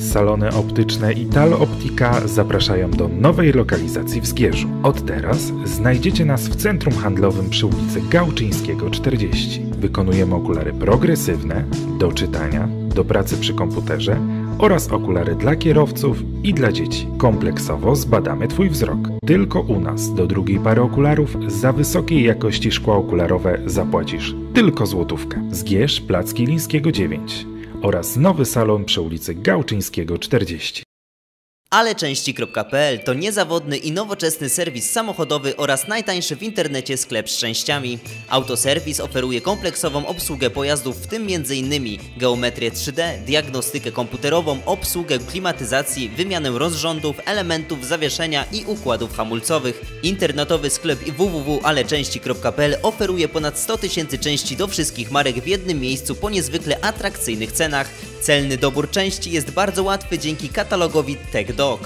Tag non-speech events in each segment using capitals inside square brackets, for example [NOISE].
Salony optyczne Ital Optika zapraszają do nowej lokalizacji w Zgierzu. Od teraz znajdziecie nas w centrum handlowym przy ulicy Gałczyńskiego 40. Wykonujemy okulary progresywne, do czytania, do pracy przy komputerze oraz okulary dla kierowców i dla dzieci. Kompleksowo zbadamy Twój wzrok. Tylko u nas do drugiej pary okularów za wysokiej jakości szkła okularowe zapłacisz tylko złotówkę. Zgierz Plac Kilińskiego 9 oraz nowy salon przy ulicy Gałczyńskiego 40. Aleczęści.pl to niezawodny i nowoczesny serwis samochodowy oraz najtańszy w internecie sklep z częściami. Autoserwis oferuje kompleksową obsługę pojazdów, w tym m.in. geometrię 3D, diagnostykę komputerową, obsługę klimatyzacji, wymianę rozrządów, elementów zawieszenia i układów hamulcowych. Internetowy sklep www.aleczęści.pl oferuje ponad 100 tysięcy części do wszystkich marek w jednym miejscu po niezwykle atrakcyjnych cenach. Celny dobór części jest bardzo łatwy dzięki katalogowi TechDoc.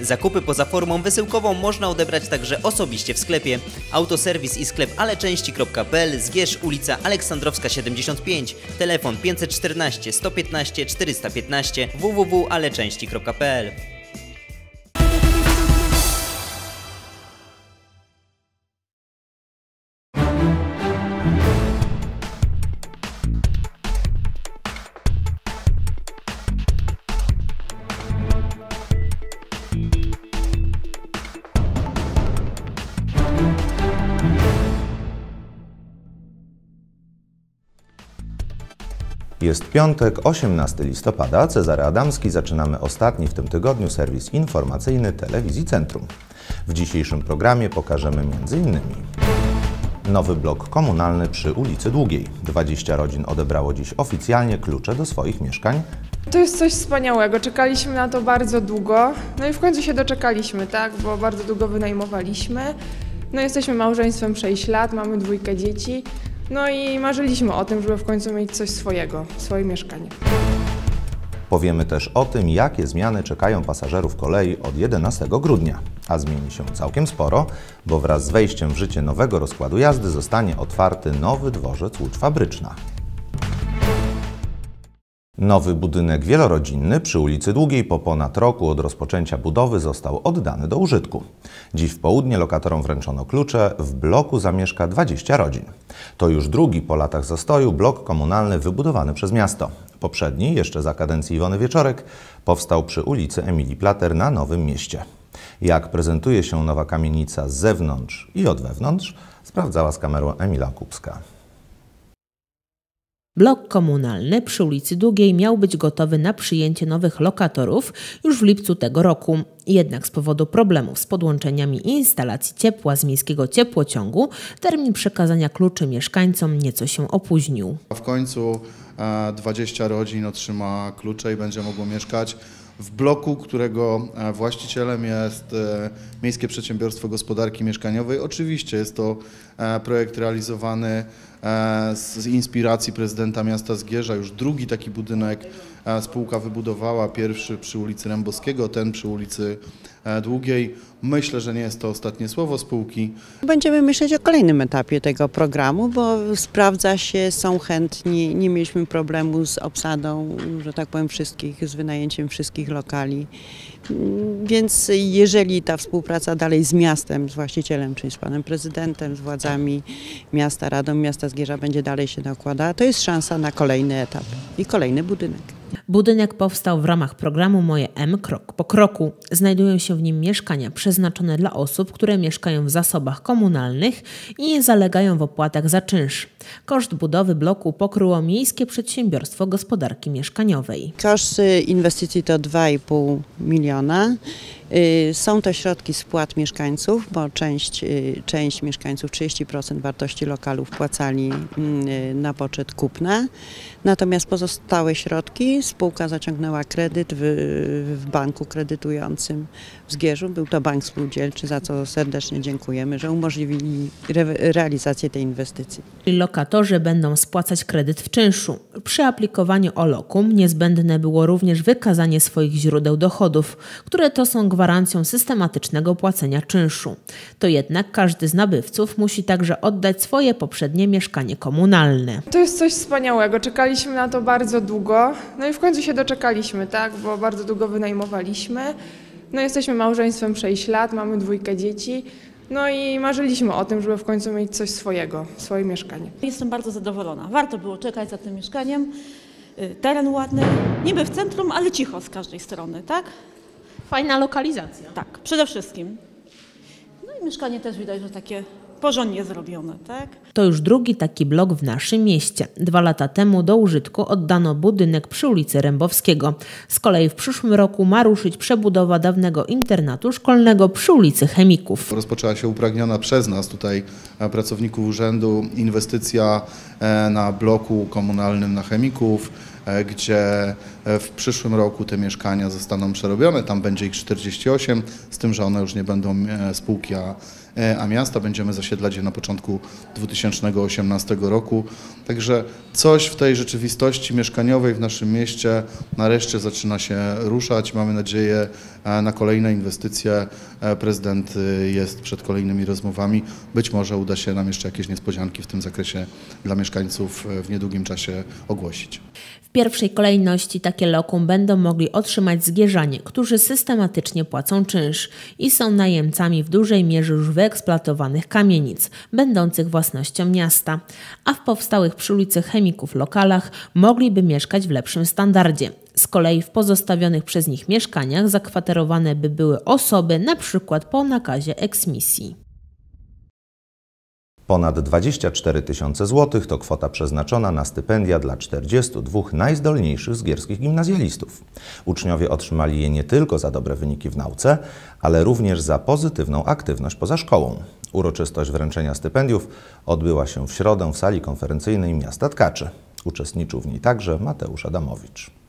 Zakupy poza formą wysyłkową można odebrać także osobiście w sklepie. Autoserwis i sklep aleczęści.pl Zgierz ulica Aleksandrowska 75 Telefon 514 115 415 www.aleczęści.pl Jest piątek, 18 listopada. Cezary Adamski. Zaczynamy ostatni w tym tygodniu serwis informacyjny Telewizji Centrum. W dzisiejszym programie pokażemy m.in. Nowy blok komunalny przy ulicy Długiej. 20 rodzin odebrało dziś oficjalnie klucze do swoich mieszkań. To jest coś wspaniałego. Czekaliśmy na to bardzo długo. No i w końcu się doczekaliśmy, tak? Bo bardzo długo wynajmowaliśmy. No jesteśmy małżeństwem 6 lat, mamy dwójkę dzieci. No i marzyliśmy o tym, żeby w końcu mieć coś swojego, swoje mieszkanie. Powiemy też o tym, jakie zmiany czekają pasażerów kolei od 11 grudnia. A zmieni się całkiem sporo, bo wraz z wejściem w życie nowego rozkładu jazdy zostanie otwarty nowy dworzec Łódź Fabryczna. Nowy budynek wielorodzinny przy ulicy Długiej po ponad roku od rozpoczęcia budowy został oddany do użytku. Dziś w południe lokatorom wręczono klucze, w bloku zamieszka 20 rodzin. To już drugi po latach zastoju blok komunalny wybudowany przez miasto. Poprzedni, jeszcze za kadencji Iwony Wieczorek, powstał przy ulicy Emilii Plater na Nowym Mieście. Jak prezentuje się nowa kamienica z zewnątrz i od wewnątrz, sprawdzała z kamerą Emila Kupska. Blok komunalny przy ulicy Długiej miał być gotowy na przyjęcie nowych lokatorów już w lipcu tego roku. Jednak z powodu problemów z podłączeniami instalacji ciepła z miejskiego ciepłociągu termin przekazania kluczy mieszkańcom nieco się opóźnił. W końcu 20 rodzin otrzyma klucze i będzie mogło mieszkać w bloku, którego właścicielem jest Miejskie Przedsiębiorstwo Gospodarki Mieszkaniowej. Oczywiście jest to projekt realizowany z inspiracji prezydenta miasta Zgierza. Już drugi taki budynek spółka wybudowała, pierwszy przy ulicy Rębowskiego, ten przy ulicy Długiej. Myślę, że nie jest to ostatnie słowo spółki. Będziemy myśleć o kolejnym etapie tego programu, bo sprawdza się, są chętni, nie mieliśmy problemu z obsadą, że tak powiem, wszystkich, z wynajęciem wszystkich lokali. Więc jeżeli ta współpraca dalej z miastem, z właścicielem, czyli z panem prezydentem, z władzami miasta, Radą Miasta Zgierza będzie dalej się nakładała, to jest szansa na kolejny etap i kolejny budynek. Budynek powstał w ramach programu Moje M Krok po kroku. Znajdują się w nim mieszkania przeznaczone dla osób, które mieszkają w zasobach komunalnych i nie zalegają w opłatach za czynsz. Koszt budowy bloku pokryło Miejskie Przedsiębiorstwo Gospodarki Mieszkaniowej. Koszt inwestycji to 2,5 miliona. Są to środki spłat mieszkańców, bo część, część mieszkańców, 30% wartości lokalu wpłacali na poczet kupna. Natomiast pozostałe środki spółka zaciągnęła kredyt w, w banku kredytującym w Zgierzu. Był to bank spółdzielczy, za co serdecznie dziękujemy, że umożliwili re, realizację tej inwestycji. Lokatorzy będą spłacać kredyt w czynszu. Przy aplikowaniu o lokum niezbędne było również wykazanie swoich źródeł dochodów, które to są gwarancją systematycznego płacenia czynszu. To jednak każdy z nabywców musi także oddać swoje poprzednie mieszkanie komunalne. To jest coś wspaniałego. Czekaliśmy na to bardzo długo. No i w końcu się doczekaliśmy, tak, bo bardzo długo wynajmowaliśmy. No jesteśmy małżeństwem 6 lat, mamy dwójkę dzieci. No i marzyliśmy o tym, żeby w końcu mieć coś swojego, swoje mieszkanie. Jestem bardzo zadowolona. Warto było czekać za tym mieszkaniem. Y, Teren ładny, niby w centrum, ale cicho z każdej strony, tak? Fajna lokalizacja. Tak, przede wszystkim. No i mieszkanie też widać, że takie porządnie zrobione, tak? To już drugi taki blok w naszym mieście. Dwa lata temu do użytku oddano budynek przy ulicy Rębowskiego. Z kolei w przyszłym roku ma ruszyć przebudowa dawnego internatu szkolnego przy ulicy Chemików. Rozpoczęła się upragniona przez nas tutaj e, pracowników urzędu inwestycja e, na bloku komunalnym na chemików, gdzie e, w przyszłym roku te mieszkania zostaną przerobione. Tam będzie ich 48, z tym, że one już nie będą e, spółki, a, e, a miasta. Będziemy zasiedlać je na początku 2018 roku. Także coś w tej rzeczywistości mieszkaniowej w naszym mieście nareszcie zaczyna się ruszać. Mamy nadzieję e, na kolejne inwestycje. E, Prezydent jest przed kolejnymi rozmowami. Być może uda się nam jeszcze jakieś niespodzianki w tym zakresie dla mieszkańców e, w niedługim czasie ogłosić. W pierwszej kolejności takie lokum będą mogli otrzymać zgierzanie, którzy systematycznie płacą czynsz i są najemcami w dużej mierze już wyeksploatowanych kamienic, będących własnością miasta, a w powstałych przy ulicy Chemików lokalach mogliby mieszkać w lepszym standardzie. Z kolei w pozostawionych przez nich mieszkaniach zakwaterowane by były osoby przykład po nakazie eksmisji. Ponad 24 tysiące złotych to kwota przeznaczona na stypendia dla 42 najzdolniejszych zgierskich gimnazjalistów. Uczniowie otrzymali je nie tylko za dobre wyniki w nauce, ale również za pozytywną aktywność poza szkołą. Uroczystość wręczenia stypendiów odbyła się w środę w sali konferencyjnej miasta Tkaczy. Uczestniczył w niej także Mateusz Adamowicz.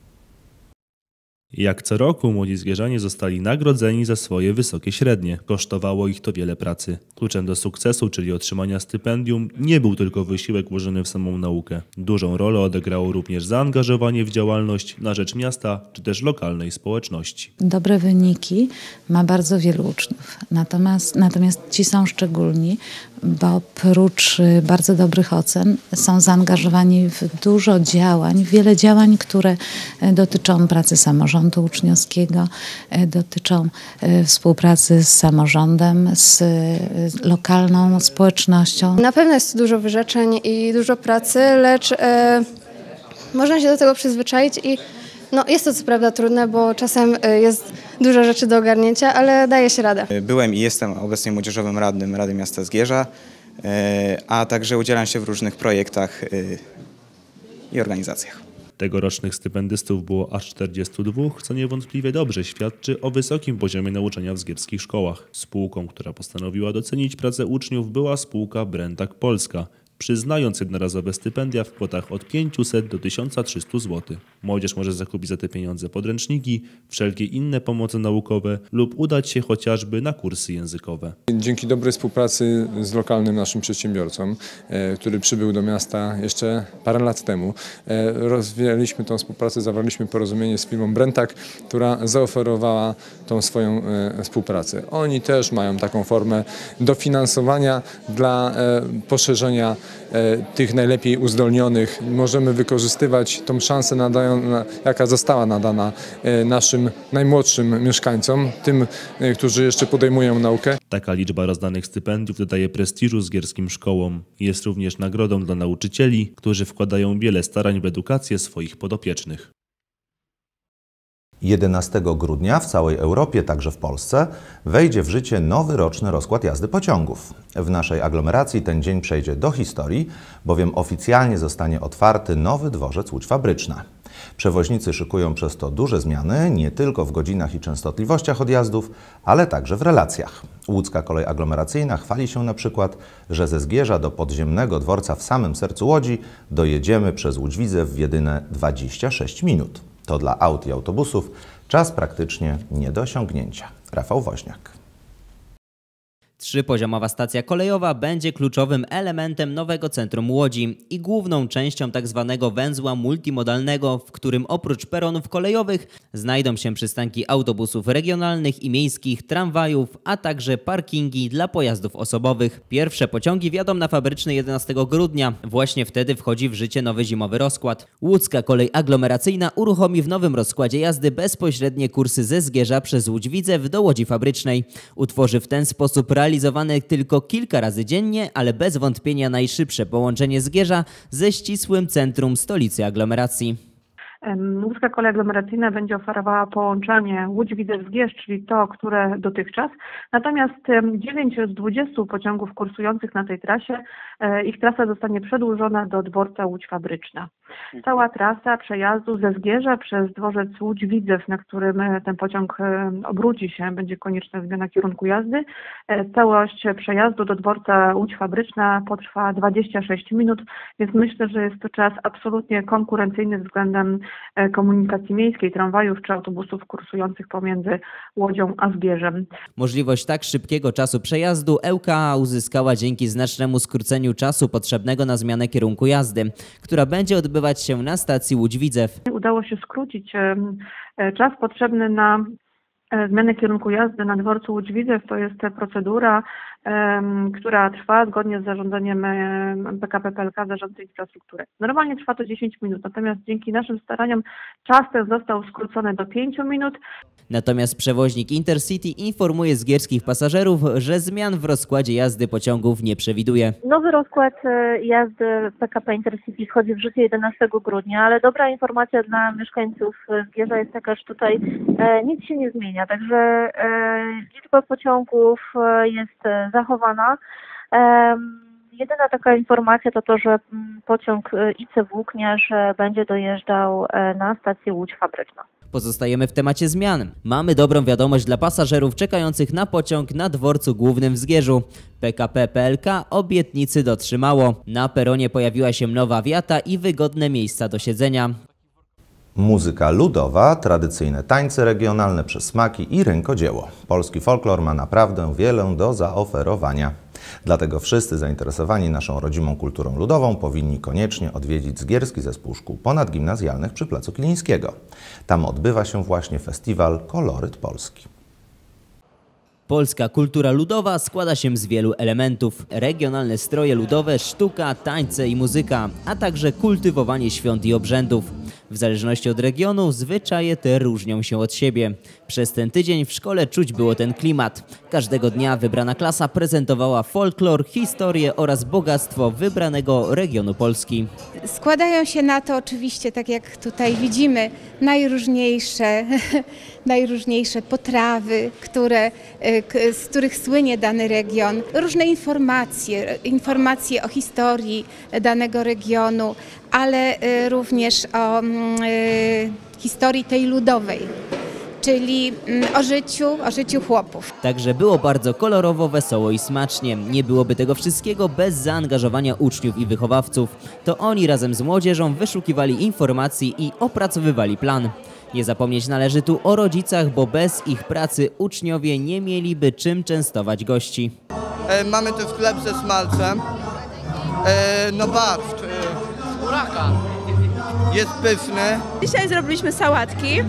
Jak co roku młodzi zgierzanie zostali nagrodzeni za swoje wysokie średnie. Kosztowało ich to wiele pracy. Kluczem do sukcesu, czyli otrzymania stypendium, nie był tylko wysiłek włożony w samą naukę. Dużą rolę odegrało również zaangażowanie w działalność na rzecz miasta czy też lokalnej społeczności. dobre wyniki ma bardzo wielu uczniów. Natomiast, natomiast ci są szczególni, bo oprócz y, bardzo dobrych ocen są zaangażowani w dużo działań, wiele działań, które y, dotyczą pracy samorządu uczniowskiego, y, dotyczą y, współpracy z samorządem, z y, lokalną społecznością. Na pewno jest dużo wyrzeczeń i dużo pracy, lecz e, można się do tego przyzwyczaić i no, jest to co prawda trudne, bo czasem e, jest dużo rzeczy do ogarnięcia, ale daje się radę. Byłem i jestem obecnie młodzieżowym radnym Rady Miasta Zgierza, e, a także udzielam się w różnych projektach e, i organizacjach. Tegorocznych stypendystów było aż 42, co niewątpliwie dobrze świadczy o wysokim poziomie nauczania w zgierskich szkołach. Spółką, która postanowiła docenić pracę uczniów była spółka Brentak Polska, przyznając jednorazowe stypendia w kwotach od 500 do 1300 zł. Młodzież może zakupić za te pieniądze podręczniki, wszelkie inne pomoce naukowe lub udać się chociażby na kursy językowe. Dzięki dobrej współpracy z lokalnym naszym przedsiębiorcą, e, który przybył do miasta jeszcze parę lat temu, e, rozwijaliśmy tą współpracę, zawarliśmy porozumienie z firmą Brentak, która zaoferowała tą swoją e, współpracę. Oni też mają taką formę dofinansowania dla poszerzenia tych najlepiej uzdolnionych. Możemy wykorzystywać tą szansę, nadają, na, jaka została nadana e, naszym najmłodszym mieszkańcom, tym, e, którzy jeszcze podejmują naukę. Taka liczba rozdanych stypendiów dodaje prestiżu zgierskim szkołom. Jest również nagrodą dla nauczycieli, którzy wkładają wiele starań w edukację swoich podopiecznych. 11 grudnia w całej Europie, także w Polsce, wejdzie w życie nowy roczny rozkład jazdy pociągów. W naszej aglomeracji ten dzień przejdzie do historii, bowiem oficjalnie zostanie otwarty nowy dworzec Łódź Fabryczna. Przewoźnicy szykują przez to duże zmiany, nie tylko w godzinach i częstotliwościach odjazdów, ale także w relacjach. Łódzka kolej aglomeracyjna chwali się na przykład, że ze Zgierza do podziemnego dworca w samym sercu Łodzi dojedziemy przez Łódźwidzę w jedyne 26 minut. To dla aut i autobusów czas praktycznie nie do osiągnięcia. Rafał Woźniak. Trzypoziomowa stacja kolejowa będzie kluczowym elementem nowego centrum Łodzi i główną częścią tzw. Tak węzła multimodalnego, w którym oprócz peronów kolejowych znajdą się przystanki autobusów regionalnych i miejskich, tramwajów, a także parkingi dla pojazdów osobowych. Pierwsze pociągi wjadą na fabryczny 11 grudnia. Właśnie wtedy wchodzi w życie nowy zimowy rozkład. Łódzka kolej aglomeracyjna uruchomi w nowym rozkładzie jazdy bezpośrednie kursy ze Zgierza przez Łódź Widzew do Łodzi Fabrycznej. Utworzy w ten sposób realizowane tylko kilka razy dziennie, ale bez wątpienia najszybsze połączenie Zgierza ze ścisłym centrum stolicy aglomeracji. Łódzka kolej aglomeracyjna będzie oferowała połączenie Łódź-Widzew-Zgierz, czyli to, które dotychczas. Natomiast 9 z 20 pociągów kursujących na tej trasie, e, ich trasa zostanie przedłużona do dworca Łódź Fabryczna. Cała trasa przejazdu ze Zgierza przez dworzec Łódź-Widzew, na którym e, ten pociąg e, obróci się, będzie konieczna zmiana kierunku jazdy. Całość przejazdu do dworca Łódź Fabryczna potrwa 26 minut, więc myślę, że jest to czas absolutnie konkurencyjny względem E, komunikacji miejskiej, tramwajów czy autobusów kursujących pomiędzy Łodzią a Zbierzem. Możliwość tak szybkiego czasu przejazdu LKA uzyskała dzięki znacznemu skróceniu czasu potrzebnego na zmianę kierunku jazdy, która będzie odbywać się na stacji Łódź-Widzew. Udało się skrócić e, czas potrzebny na e, zmianę kierunku jazdy na dworcu Łódź-Widzew. To jest procedura która trwa zgodnie z zarządzeniem PKP PLK, Zarządu Infrastruktury. Normalnie trwa to 10 minut, natomiast dzięki naszym staraniom czas ten został skrócony do 5 minut. Natomiast przewoźnik Intercity informuje zgierskich pasażerów, że zmian w rozkładzie jazdy pociągów nie przewiduje. Nowy rozkład e, jazdy PKP Intercity wchodzi w życie 11 grudnia, ale dobra informacja dla mieszkańców Zgierza jest taka, że tutaj e, nic się nie zmienia, także e, liczba pociągów jest zachowana. Jedyna taka informacja to to, że mm, pociąg y, IC Włókniarz będzie dojeżdżał e, na stację Łódź Fabryczna. Pozostajemy w temacie zmian. Mamy dobrą wiadomość dla pasażerów czekających na pociąg na dworcu głównym w Zgierzu. PKP PLK obietnicy dotrzymało. Na peronie pojawiła się nowa wiata i wygodne miejsca do siedzenia. Muzyka ludowa, tradycyjne tańce regionalne, przysmaki i rękodzieło. Polski folklor ma naprawdę wiele do zaoferowania. Dlatego wszyscy zainteresowani naszą rodzimą kulturą ludową powinni koniecznie odwiedzić Zgierski Zespół Szkół Ponadgimnazjalnych przy Placu Kilińskiego. Tam odbywa się właśnie festiwal Koloryt Polski. Polska kultura ludowa składa się z wielu elementów. Regionalne stroje ludowe, sztuka, tańce i muzyka, a także kultywowanie świąt i obrzędów. W zależności od regionu zwyczaje te różnią się od siebie. Przez ten tydzień w szkole czuć było ten klimat. Każdego dnia wybrana klasa prezentowała folklor, historię oraz bogactwo wybranego regionu Polski. Składają się na to oczywiście, tak jak tutaj widzimy, najróżniejsze, [LAUGHS] najróżniejsze potrawy, które, e, z których słynie dany region, różne informacje, informacje o historii danego regionu, ale e, również o mm, e, historii tej ludowej czyli mm, o życiu, o życiu chłopów. Także było bardzo kolorowo, wesoło i smacznie. Nie byłoby tego wszystkiego bez zaangażowania uczniów i wychowawców. To oni razem z młodzieżą wyszukiwali informacji i opracowywali plan. Nie zapomnieć należy tu o rodzicach, bo bez ich pracy uczniowie nie mieliby czym częstować gości. E, mamy tu sklep ze smalcem. E, no barszcz. E, buraka. Jest pyszny. Dzisiaj zrobiliśmy sałatki. E,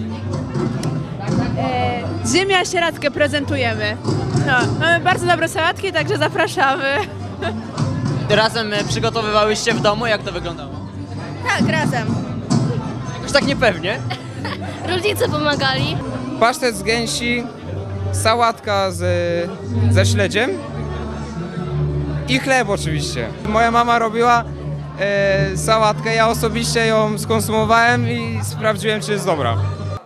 ziemia sieradzkę prezentujemy. No, mamy bardzo dobre sałatki, także zapraszamy. Razem e, przygotowywałyście w domu? Jak to wyglądało? Tak, razem. Jakoś tak niepewnie. [LAUGHS] Rodzice pomagali. Pasztet z gęsi, sałatka z, ze śledziem i chleb oczywiście. Moja mama robiła sałatkę, ja osobiście ją skonsumowałem i sprawdziłem, czy jest dobra.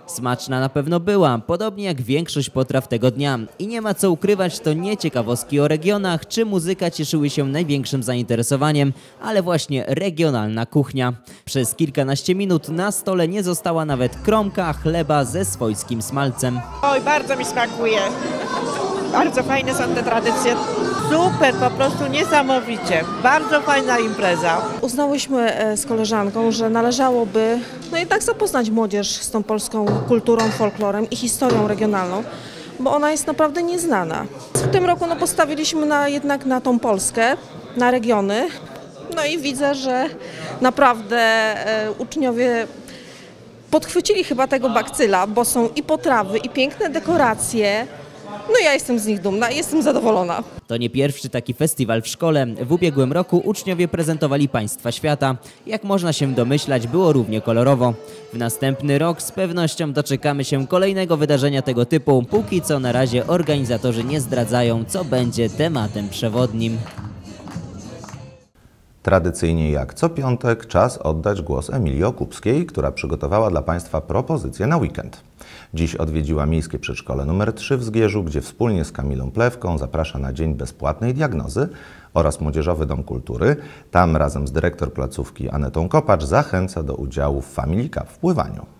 Smaczna na pewno była, podobnie jak większość potraw tego dnia. I nie ma co ukrywać, to nie ciekawostki o regionach, czy muzyka cieszyły się największym zainteresowaniem, ale właśnie regionalna kuchnia. Przez kilkanaście minut na stole nie została nawet kromka chleba ze swojskim smalcem. Oj, bardzo mi smakuje. Bardzo fajne są te tradycje. Super, po prostu niesamowicie. Bardzo fajna impreza. Uznałyśmy e, z koleżanką, że należałoby no jednak zapoznać młodzież z tą polską kulturą, folklorem i historią regionalną. bo ona jest naprawdę nieznana. W tym roku no, postawiliśmy na, jednak na tą Polskę, na regiony. No i widzę, że naprawdę e, uczniowie podchwycili chyba tego bakcyla, bo są i potrawy, i piękne dekoracje. No ja jestem z nich dumna i jestem zadowolona. To nie pierwszy taki festiwal w szkole. W ubiegłym roku uczniowie prezentowali państwa świata. Jak można się domyślać, było równie kolorowo. W następny rok z pewnością doczekamy się kolejnego wydarzenia tego typu. Póki co na razie organizatorzy nie zdradzają, co będzie tematem przewodnim. Tradycyjnie jak co piątek czas oddać głos Emilii Okupskiej, która przygotowała dla Państwa propozycje na weekend. Dziś odwiedziła Miejskie Przedszkole nr 3 w Zgierzu, gdzie wspólnie z Kamilą Plewką zaprasza na Dzień Bezpłatnej Diagnozy oraz Młodzieżowy Dom Kultury. Tam razem z dyrektor placówki Anetą Kopacz zachęca do udziału w Family Cup w pływaniu.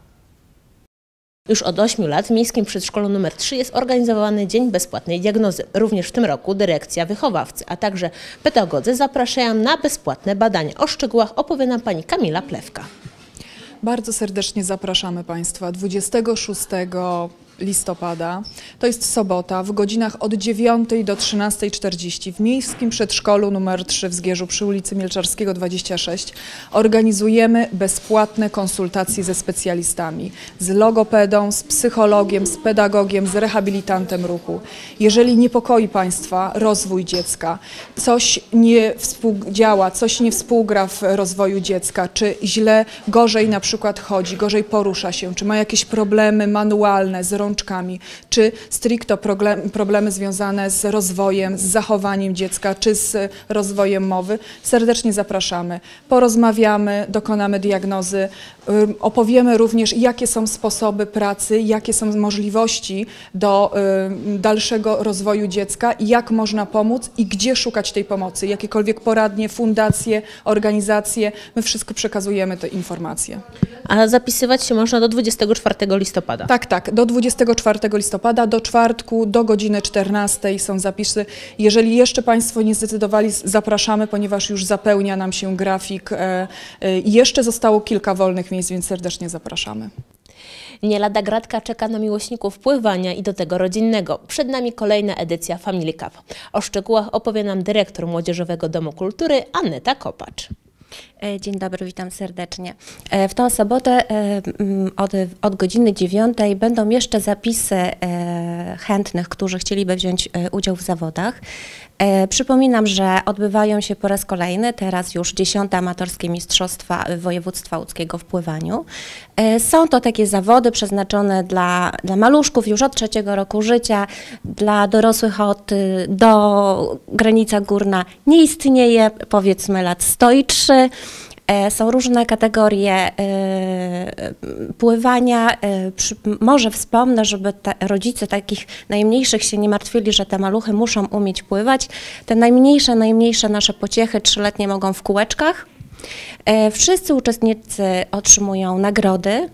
Już od 8 lat w Miejskim Przedszkolu nr 3 jest organizowany Dzień Bezpłatnej Diagnozy. Również w tym roku dyrekcja, wychowawcy, a także pedagodzy zapraszają na bezpłatne badania. O szczegółach opowie nam pani Kamila Plewka. Bardzo serdecznie zapraszamy Państwa 26 listopada. To jest sobota w godzinach od 9 do 13.40 w Miejskim Przedszkolu nr 3 w Zgierzu przy ulicy Mielczarskiego 26 organizujemy bezpłatne konsultacje ze specjalistami, z logopedą, z psychologiem, z pedagogiem, z rehabilitantem ruchu. Jeżeli niepokoi Państwa rozwój dziecka, coś nie współdziała, coś nie współgra w rozwoju dziecka, czy źle, gorzej na przykład chodzi, gorzej porusza się, czy ma jakieś problemy manualne z rączkami, czy stricto problem, problemy związane z rozwojem, z zachowaniem dziecka, czy z rozwojem mowy, serdecznie zapraszamy. Porozmawiamy, dokonamy diagnozy, opowiemy również, jakie są sposoby pracy, jakie są możliwości do dalszego rozwoju dziecka, jak można pomóc i gdzie szukać tej pomocy, jakiekolwiek poradnie, fundacje, organizacje, my wszystko przekazujemy te informacje. A zapisywać się można do 24 listopada. Tak, tak, do 24 listopada, do czwartku, do godziny 14 są zapisy. Jeżeli jeszcze Państwo nie zdecydowali, zapraszamy, ponieważ już zapełnia nam się grafik. E, e, Jeszcze zostało kilka wolnych miejsc, więc serdecznie zapraszamy. Nie lada gratka czeka na miłośników pływania i do tego rodzinnego. Przed nami kolejna edycja Family Cup. O szczegółach opowie nam dyrektor Młodzieżowego Domu Kultury Aneta Kopacz. E, Dzień dobry, witam serdecznie. E, W tą sobotę e, od, od godziny 9 będą jeszcze zapisy chętnych, którzy chcieliby wziąć udział w zawodach. Przypominam, że odbywają się po raz kolejny, teraz już 10 amatorskie mistrzostwa województwa łódzkiego w pływaniu. Są to takie zawody przeznaczone dla, dla maluszków już od trzeciego roku życia, dla dorosłych od y, do granica górna nie istnieje, powiedzmy lat 100 i 3. E, Są różne kategorie e, pływania. E, Może wspomnę, żeby rodzice takich najmniejszych się nie martwili, że te maluchy muszą umieć pływać. Te najmniejsze, najmniejsze nasze pociechy trzyletnie mogą w kółeczkach. E, Wszyscy uczestnicy otrzymują nagrody.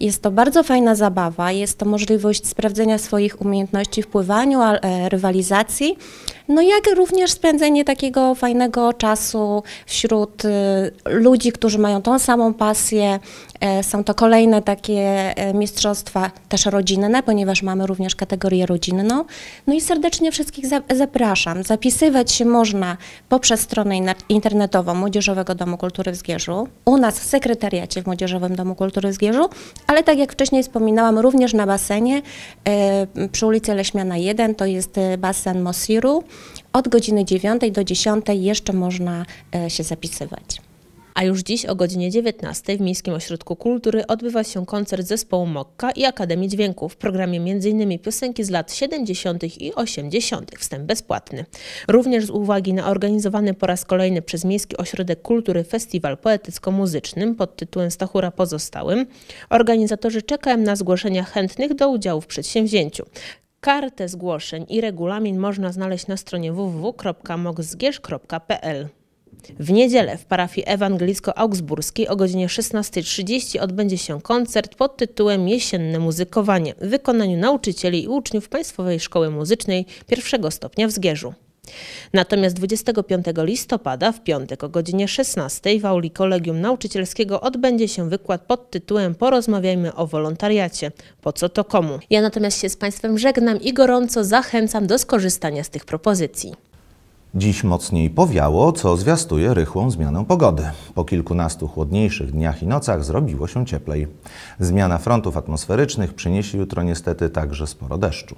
Jest to bardzo fajna zabawa, jest to możliwość sprawdzenia swoich umiejętności w pływaniu, e, rywalizacji, no jak również spędzenie takiego fajnego czasu wśród y, ludzi, którzy mają tą samą pasję. E, Są to kolejne takie e, mistrzostwa, też rodzinne, ponieważ mamy również kategorię rodzinną. No i serdecznie wszystkich za- zapraszam. Zapisywać się można poprzez stronę internetową Młodzieżowego Domu Kultury w Zgierzu, u nas w sekretariacie w Młodzieżowym Domu Kultury w Zgierzu, ale tak jak wcześniej wspominałam, również na basenie e, przy ulicy Leśmiana 1, to jest basen Mosiru. Od godziny 9 do 10 jeszcze można e, się zapisywać. A już dziś o godzinie 19 w Miejskim Ośrodku Kultury odbywa się koncert zespołu Mokka i Akademii Dźwięku. W programie m.in. piosenki z lat 70. i 80. Wstęp bezpłatny. Również z uwagi na organizowany po raz kolejny przez Miejski Ośrodek Kultury Festiwal Poetycko-Muzycznym pod tytułem Stachura Pozostałym, organizatorzy czekają na zgłoszenia chętnych do udziału w przedsięwzięciu. Kartę zgłoszeń i regulamin można znaleźć na stronie www.moksgierz.pl. W niedzielę w parafii ewangelicko-augsburskiej o godzinie 16.30 odbędzie się koncert pod tytułem Jesienne muzykowanie w wykonaniu nauczycieli i uczniów Państwowej Szkoły Muzycznej pierwszego stopnia w Zgierzu. Natomiast 25 listopada w piątek o godzinie 16 w auli Kolegium Nauczycielskiego odbędzie się wykład pod tytułem Porozmawiajmy o wolontariacie. Po co to komu? Ja natomiast się z Państwem żegnam i gorąco zachęcam do skorzystania z tych propozycji. Dziś mocniej powiało, co zwiastuje rychłą zmianę pogody. Po kilkunastu chłodniejszych dniach i nocach zrobiło się cieplej. Zmiana frontów atmosferycznych przyniesie jutro niestety także sporo deszczu.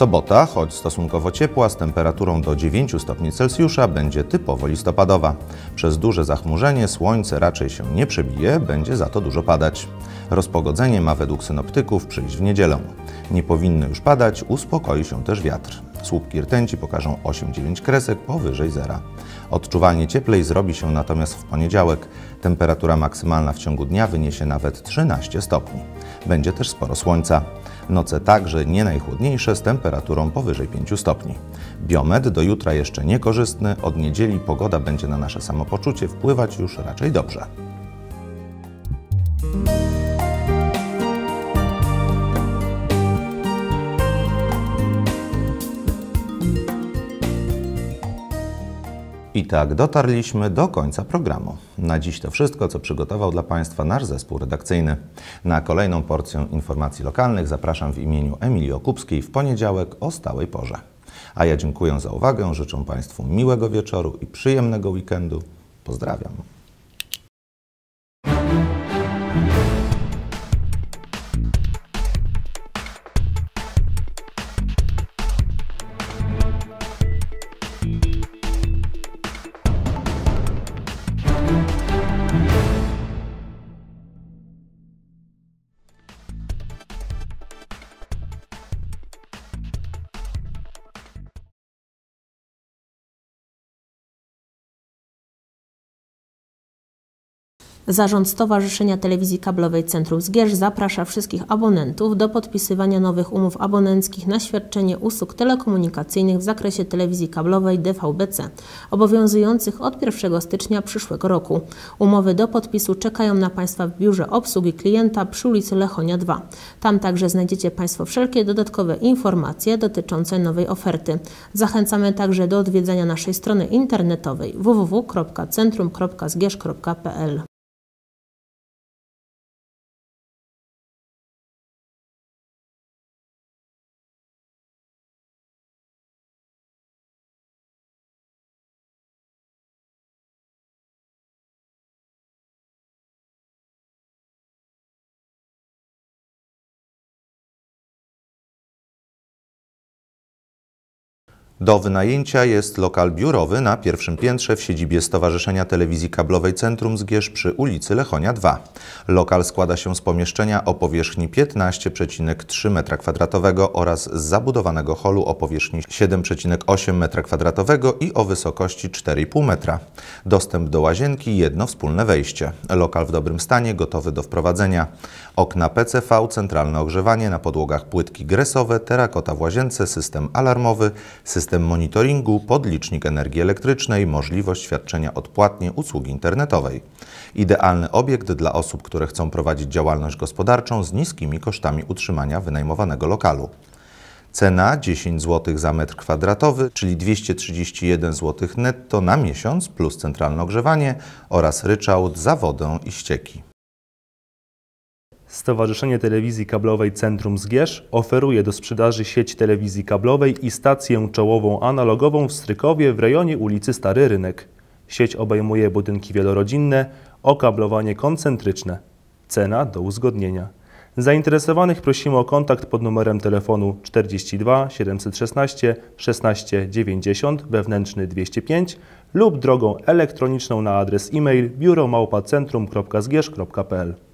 Sobota, choć stosunkowo ciepła, z temperaturą do 9 stopni Celsjusza, będzie typowo listopadowa. Przez duże zachmurzenie słońce raczej się nie przebije, będzie za to dużo padać. Rozpogodzenie ma według synoptyków przyjść w niedzielę. Nie powinno już padać, uspokoi się też wiatr. Słupki rtęci pokażą 8-9 kresek powyżej zera. Odczuwalnie cieplej zrobi się natomiast w poniedziałek. Temperatura maksymalna w ciągu dnia wyniesie nawet 13 stopni. Będzie też sporo słońca. Noce także nie najchłodniejsze z temperaturą powyżej 5 stopni. Biometr do jutra jeszcze niekorzystny, od niedzieli pogoda będzie na nasze samopoczucie wpływać już raczej dobrze. I tak dotarliśmy do końca programu. Na dziś to wszystko, co przygotował dla Państwa nasz zespół redakcyjny. Na kolejną porcję informacji lokalnych zapraszam w imieniu Emilii Okupskiej w poniedziałek o stałej porze. A ja dziękuję za uwagę, życzę Państwu miłego wieczoru i przyjemnego weekendu. Pozdrawiam. Zarząd Stowarzyszenia Telewizji Kablowej Centrum Zgierz zaprasza wszystkich abonentów do podpisywania nowych umów abonenckich na świadczenie usług telekomunikacyjnych w zakresie telewizji kablowej DVB-C, obowiązujących od 1 stycznia przyszłego roku. Umowy do podpisu czekają na Państwa w Biurze Obsługi Klienta przy ulicy Lechonia 2. Tam także znajdziecie Państwo wszelkie dodatkowe informacje dotyczące nowej oferty. Zachęcamy także do odwiedzania naszej strony internetowej www.centrum.zgierz.pl. Do wynajęcia jest lokal biurowy na pierwszym piętrze w siedzibie Stowarzyszenia Telewizji Kablowej Centrum Zgierz przy ulicy Lechonia 2. Lokal składa się z pomieszczenia o powierzchni 15,3 m2 oraz z zabudowanego holu o powierzchni 7,8 m2 i o wysokości 4,5 m. Dostęp do łazienki, jedno wspólne wejście. Lokal w dobrym stanie, gotowy do wprowadzenia. Okna PCV, centralne ogrzewanie na podłogach płytki gresowe, terakota w łazience, system alarmowy, system monitoringu, podlicznik energii elektrycznej, możliwość świadczenia odpłatnie usługi internetowej. Idealny obiekt dla osób, które chcą prowadzić działalność gospodarczą z niskimi kosztami utrzymania wynajmowanego lokalu. Cena 10 zł za metr kwadratowy, czyli 231 zł netto na miesiąc plus centralne ogrzewanie oraz ryczałt za wodę i ścieki. Stowarzyszenie Telewizji Kablowej Centrum Zgierz oferuje do sprzedaży sieć telewizji kablowej i stację czołową analogową w Strykowie w rejonie ulicy Stary Rynek. Sieć obejmuje budynki wielorodzinne, okablowanie koncentryczne. Cena do uzgodnienia. Zainteresowanych prosimy o kontakt pod numerem telefonu 42 716 16 90 wewnętrzny 205 lub drogą elektroniczną na adres e-mail biuromałpacentrum.zgierz.pl.